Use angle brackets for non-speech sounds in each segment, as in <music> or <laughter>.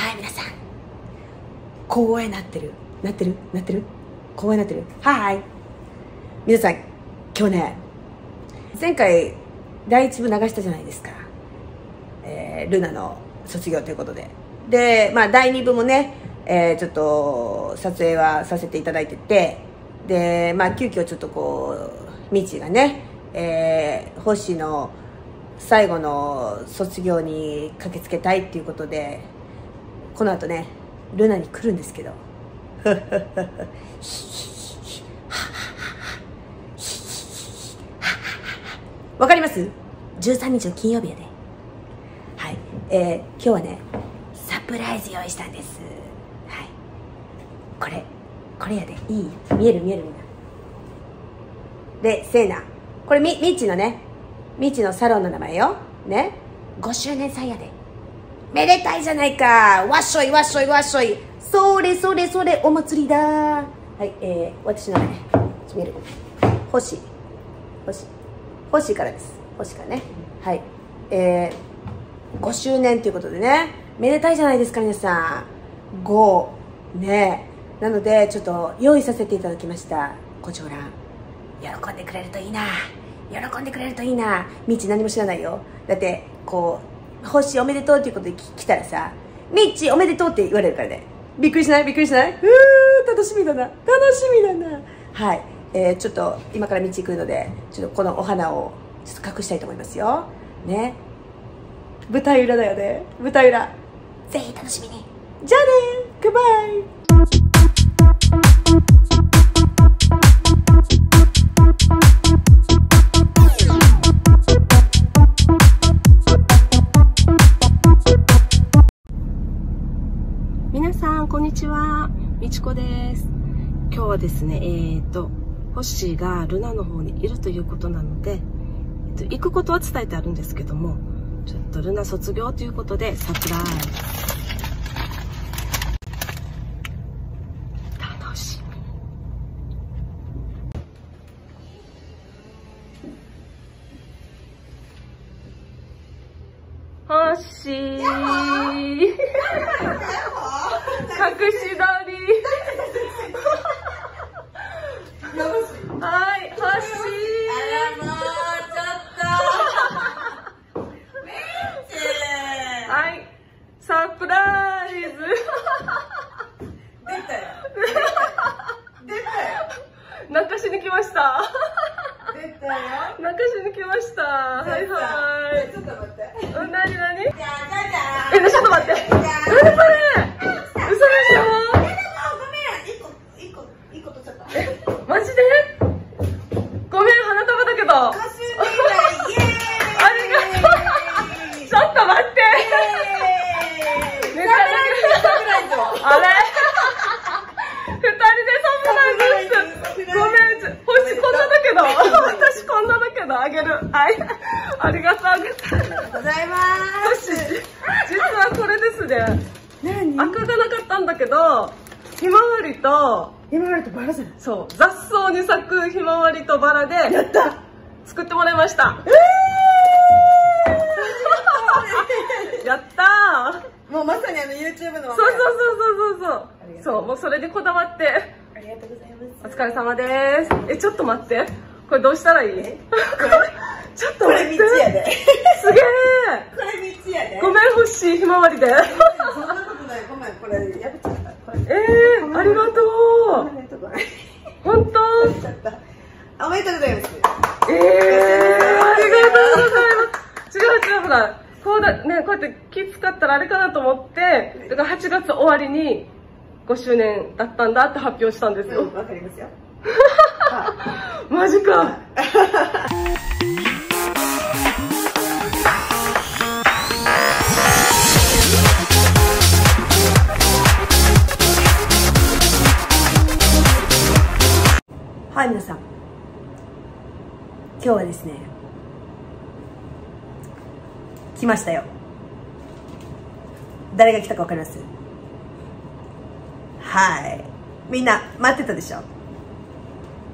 はい皆さん。光栄なってる。なってる？なってる？光栄なってる？はい。皆さん今日ね前回第一部流したじゃないですか、えー、ルナの卒業ということで。で、まあ、第2部もね、えー、ちょっと撮影はさせていただいてて。で、まあ、急遽ちょっとこうみちがね、えー、星の最後の卒業に駆けつけたいっていうことでこの後ねルナに来るんですけど。わかります ?13 日の金曜日やで。はい。えー、今日はねサプライズ用意したんです。はい。これこれやで。いい？見える？見えるみんな。でせいなこれみみちのねみちのサロンの名前よ。ね。5周年祭やで。めでたいじゃないか。わっしょいわっしょいわっしょい。それそれそれお祭りだ。はいえー、私の名前見える。星。星。星からです。星からね。はい。えー、5周年ということでね。めでたいじゃないですか皆さん。5ね。なのでちょっと用意させていただきました。胡蝶蘭喜んでくれるといいな。喜んでくれるといいな。みち何も知らないよ。だってこう「星おめでとう」っていうことで来たらさ「みっちおめでとう」って言われるからね。びっくりしない？びっくりしない？うー楽しみだな。楽しみだな。はい。えー、ちょっと今から道行くのでちょっとこのお花をちょっと隠したいと思いますよ。ね。舞台裏だよね。舞台裏。ぜひ楽しみに。じゃあね。グッバイですねえー、っとホッシーがルナの方にいるということなので、えっと、行くことは伝えてあるんですけども、ちょっとルナ卒業ということでサプライズ。はい、ハッシー。あらもうちょっと。めっちはい、サプライズ。出たよ。出たよ。泣かしに来ました。出たよ。泣かしに来ました。はいはちょっと待って。い。うん、なにえ、ちょっと待って。まわりと、バラじゃない？そう、雑草に咲くひまわりとバラでやった。作ってもらいました。<laughs> やったー。もうまさにあの YouTube のそうそうそうそうそう。そう。そう、もうそれにこだわって。ありがとうございます。お疲れ様です。え、ちょっと待って。これどうしたらいい？え？<laughs> ちょっとこれ待って。3つやで。<laughs> すげえこれ3つやで。ごめん、欲しいひまわりで。そんなことない。ごめん。これ破っちゃえー、ありがとごう。本当？おめでとうございますえー、ありがとうございます。違う違う、ほら、こうだ、ね、こうやって気使ったらあれかなと思って、だから8月終わりに5周年だったんだって発表したんですよ。うんわかりますよ <laughs> マジか。はい皆さん。今日はですね来ましたよ。誰が来たか分かります？はい。みんな待ってたでしょ？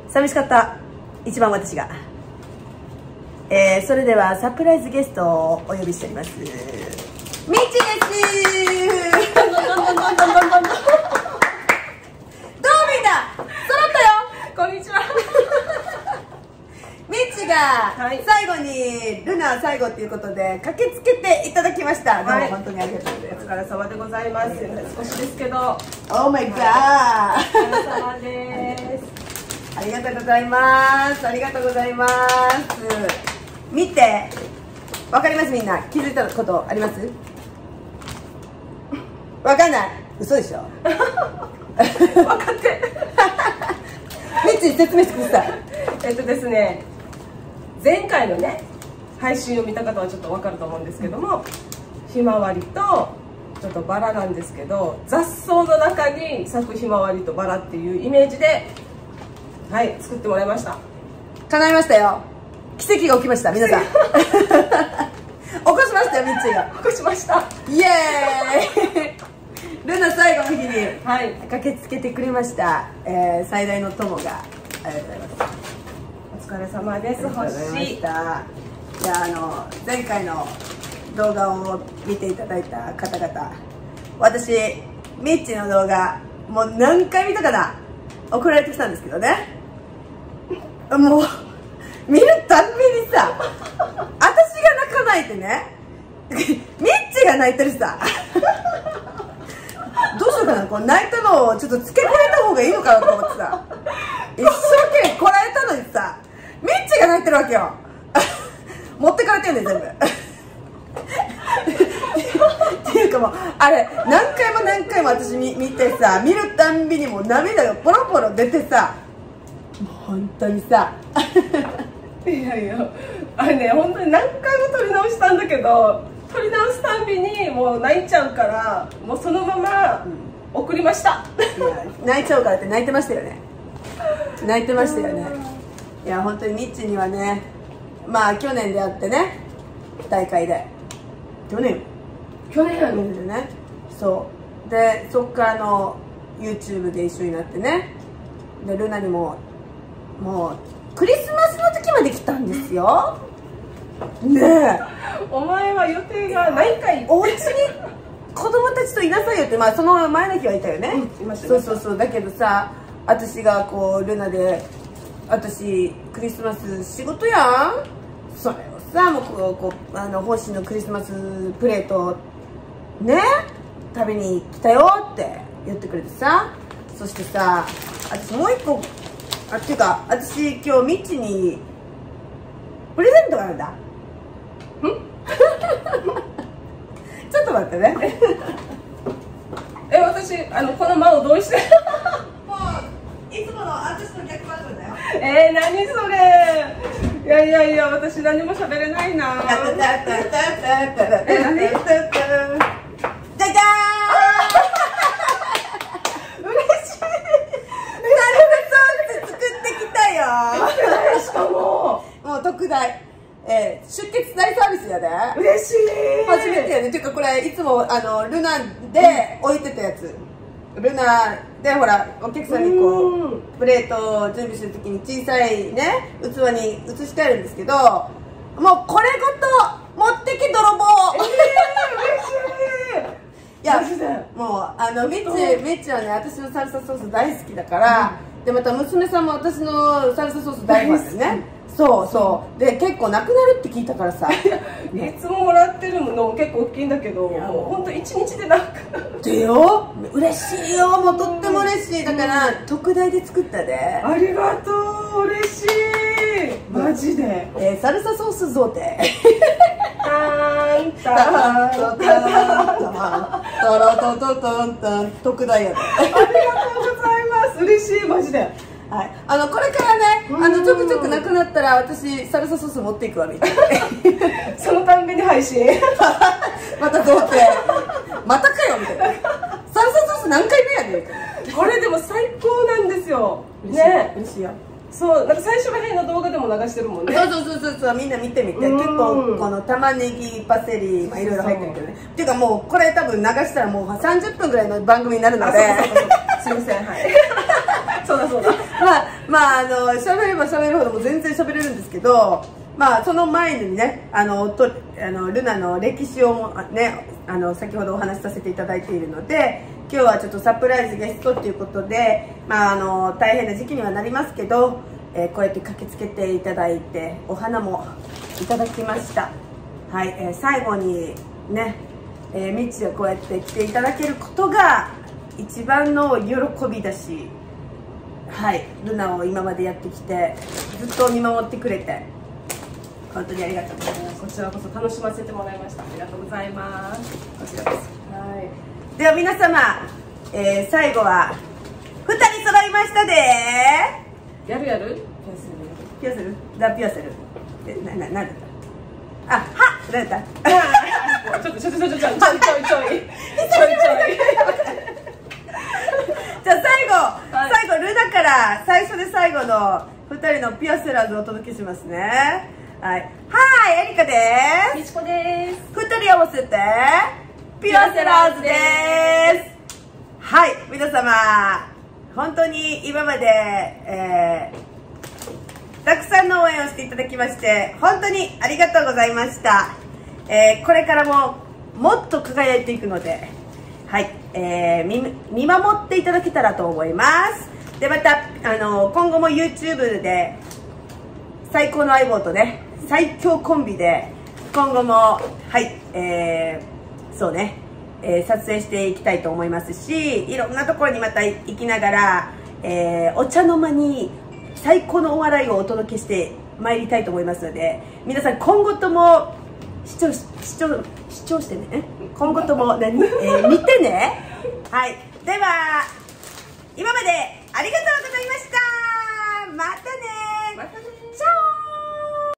寂しかった。一番私が。えー、それではサプライズゲストをお呼びしております。みちです最後ということで駆けつけていただきました、どうはいも本当にありがとうございます。お疲れ様でございます。少しです。けどお Oh my god 疲れ様です。ありがとうございます。ありがとうございます。見てわかります？みんな。気づいたことあります？わかんない。嘘でしょ？<laughs> 分かって。<laughs> みっ説明してください。えっとですね前回のね配信を見た方はちょっと分かると思うんですけどもひまわりとちょっとバラなんですけど雑草の中に咲くひまわりとバラっていうイメージではい作ってもらいました。叶いましたよ。奇跡が起きました皆さん。<laughs> 起こしましたよみっちが。起こしました。イエーイ。ルナ最後の日にはい。駆けつけてくれました、えー最大の友がありがとうございます。お疲れ様です。星た。じゃああの前回の動画を見ていただいた方々。私ミッチの動画もう何回見たかな？送られてきたんですけどね。もう見るたんびにさ私が泣かないってね。ミッチが泣いてるさ。どうしようかな。こう泣いたのをちょっと付け加えた方がいいのかなと思ってさ。一生懸命こらえたのにさミッチが泣いてるわけよ。<laughs> 持ってかれてるね全部。っていうかもうあれ何回も何回も私見見てさ見るたんびにもう涙がポロポロ出てさもう本当にさ。<laughs> いやいやあれね本当に何回も撮り直したんだけど撮り直すたんびにもう泣いちゃうからもうそのまま送りました。泣いちゃうからって泣いてましたよね。泣いてましたよねいや本当にミッチにはねまあ去年であってね大会で。去年。去年去年でね。そう。でそっからの YouTube で一緒になってね。でルナにももうクリスマスの時まで来たんですよ。ねえ。お前は予定がないかい。お家に子供たちといなさいよってまあその前の日はいたよね、うんそうそうそう。だけどさ私がこうルナで私クリスマス仕事やん。それをさもうこうあの星のクリスマスプレートね食べに来たよって言ってくれてさ。そしてさ私もう一個あっていうか私今日ミッチにプレゼントがあるんだ。<laughs> ちょっと待ってね。え私あのこの間をどうしてえー、何それ？いやいやいや私何も喋れないなじゃじゃ。嬉しい。作ってきたよ。しかももう特大、えー、出血大サービスやで嬉しい初めてやねていうかこれいつもあのルナで置いてたやつルナでほらお客さんにこうん。うプレートを準備するときに小さいね器に移してあるんですけどもうこれごと持ってけ泥棒。い。やマジで。もうあのミッチミッチはね私のサルサソース大好きだから、でまた娘さんも私のサルサソース大ファンですねそうそう。で結構なくなるって聞いたからさ。<laughs> いつももらってるの結構大きいんだけどや。もう本当一日でなんかでよ。嬉しいよ。もうとっても嬉しい。だから特大で作ったで、ありがとう。嬉しい。マジで。えーサルサソース贈呈。ターンタターン。タタタタラタタタンタン特大やで。ありがとうございます。嬉しい。マジで。はい、あのこれからねあのちょくちょくなくなったら私サルサソース持っていくわみたいな。<laughs> そのたんびに配信。<laughs> また童貞またかよみたいな。サルサソース何回目やねんこれでも最高なんですよ。ね。嬉しいよそうなんか最初らへんの動画でも流してるもんね。そうそうそうそうみんな見てみて。うん。結構この玉ねぎパセリまあいろいろ入ってるけどねっていうかもうこれ多分流したらもう30分ぐらいの番組になるのあですいませんはいそうだそうだ。まあまああの喋れば喋るほども全然喋れるんですけどまあその前にねあのとあのルナの歴史をねあの先ほどお話しさせていただいているので今日はちょっとサプライズゲストということでまああの大変な時期にはなりますけど、えーこうやって駆けつけていただいてお花もいただきました。はい、えー最後にね、えー、みっちがこうやって来ていただけることが一番の喜びだしはいルナを今までやってきてずっと見守ってくれて本当にありがとうございます。こちらこそ楽しませてもらいました。ありがとうございます。こちらこそ。はい。では皆様、えー最後は2人揃いましたで。やるやる？ピョする？だピョする？えなななんだったあはなんだった？ちょっとちょっとちょっとちょいちょいちょい。ちょいちょいちょいじゃあ最後、はい。最後ルナから最初で最後の2人のピュアセラーズをお届けしますね。はい。はいエリカです。みちこです。2人合わせてピュアセラーズです。はい。皆様本当に今まで、えーたくさんの応援をしていただきまして本当にありがとうございました、えーこれからももっと輝いていくのではい、えー見見守っていただけたらと思います。でまたあの今後も YouTube で最高の相棒とね最強コンビで今後もはいえーそうね、えー撮影していきたいと思いますしいろんなところにまた行きながら、えーお茶の間に最高のお笑いをお届けしてまいりたいと思いますので皆さん今後とも視聴視聴視聴してね。今後とも何、えー見てね。はい。では今までありがとうございました。またね